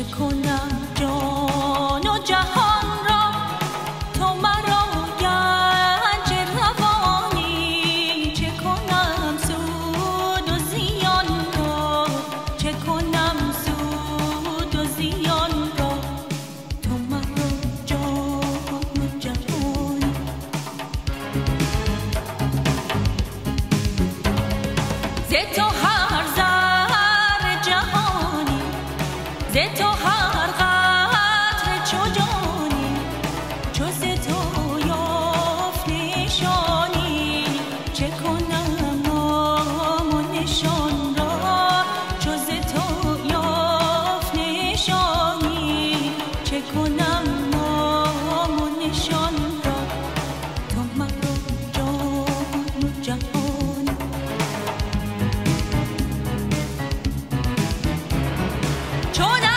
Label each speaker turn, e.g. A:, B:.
A: که کنم. 说。